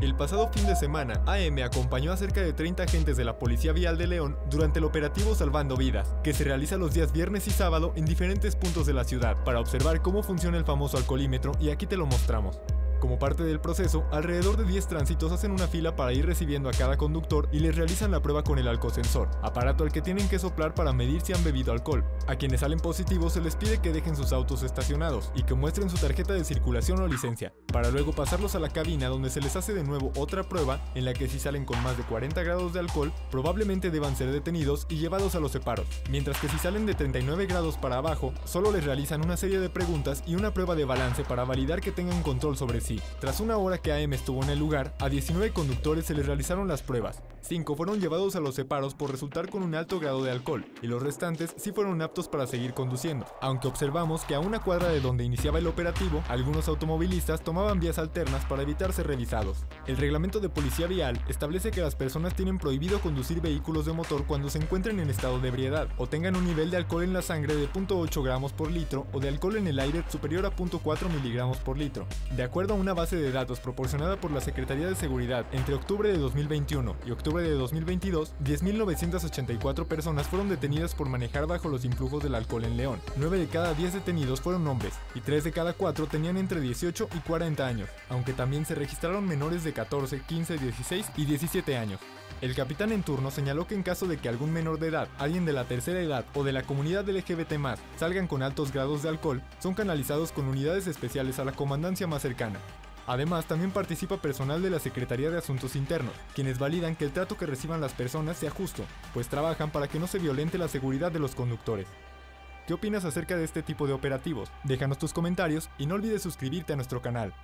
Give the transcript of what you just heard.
El pasado fin de semana, AM acompañó a cerca de 30 agentes de la Policía Vial de León durante el operativo Salvando Vidas, que se realiza los días viernes y sábado en diferentes puntos de la ciudad, para observar cómo funciona el famoso alcoholímetro y aquí te lo mostramos. Como parte del proceso, alrededor de 10 tránsitos hacen una fila para ir recibiendo a cada conductor y les realizan la prueba con el alcosensor, aparato al que tienen que soplar para medir si han bebido alcohol. A quienes salen positivos se les pide que dejen sus autos estacionados y que muestren su tarjeta de circulación o licencia, para luego pasarlos a la cabina donde se les hace de nuevo otra prueba en la que si salen con más de 40 grados de alcohol, probablemente deban ser detenidos y llevados a los separos, mientras que si salen de 39 grados para abajo, solo les realizan una serie de preguntas y una prueba de balance para validar que tengan control sobre sí tras una hora que AM estuvo en el lugar, a 19 conductores se les realizaron las pruebas. 5 fueron llevados a los separos por resultar con un alto grado de alcohol, y los restantes sí fueron aptos para seguir conduciendo, aunque observamos que a una cuadra de donde iniciaba el operativo, algunos automovilistas tomaban vías alternas para evitar ser revisados. El reglamento de policía vial establece que las personas tienen prohibido conducir vehículos de motor cuando se encuentren en estado de ebriedad o tengan un nivel de alcohol en la sangre de 0.8 gramos por litro o de alcohol en el aire superior a 0.4 miligramos por litro. De acuerdo a una base de datos proporcionada por la Secretaría de Seguridad entre octubre de 2021 y octubre de 2022, 10.984 personas fueron detenidas por manejar bajo los influjos del alcohol en León. 9 de cada 10 detenidos fueron hombres y 3 de cada 4 tenían entre 18 y 40 años, aunque también se registraron menores de 14, 15, 16 y 17 años. El capitán en turno señaló que en caso de que algún menor de edad, alguien de la tercera edad o de la comunidad LGBT salgan con altos grados de alcohol, son canalizados con unidades especiales a la comandancia más cercana. Además, también participa personal de la Secretaría de Asuntos Internos, quienes validan que el trato que reciban las personas sea justo, pues trabajan para que no se violente la seguridad de los conductores. ¿Qué opinas acerca de este tipo de operativos? Déjanos tus comentarios y no olvides suscribirte a nuestro canal.